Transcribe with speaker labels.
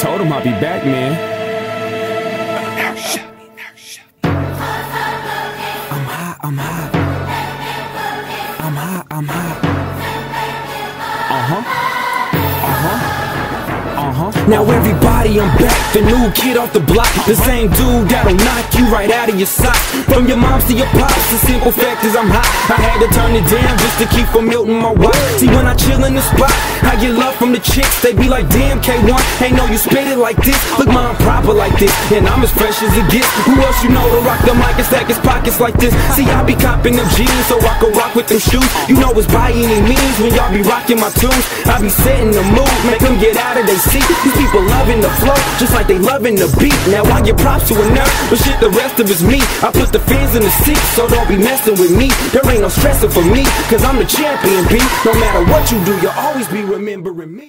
Speaker 1: told him I'll be back, man. I'm hot, I'm hot. I'm hot, I'm hot. Uh huh. Now everybody, I'm back, the new kid off the block. The same dude that'll knock you right out of your socks From your moms to your pops, the simple fact is I'm hot I had to turn it down just to keep from melting my watch See when I chill in the spot, I get love from the chicks. They be like, damn K1, ain't know you spit it like this. Look mom proper and I'm as fresh as it gets. Who else you know to rock the mic and stack his pockets like this? See I be copping them jeans so I can rock with them shoes. You know it's by any means when y'all be rocking my tunes. I be setting the mood, make them get out of their seat. These people loving the flow, just like they loving the beat. Now I get props to a nerd, but shit the rest of it's me. I put the fans in the seat, so don't be messing with me. There ain't no stressing for me, cause I'm the champion B. No matter what you do, you'll always be remembering me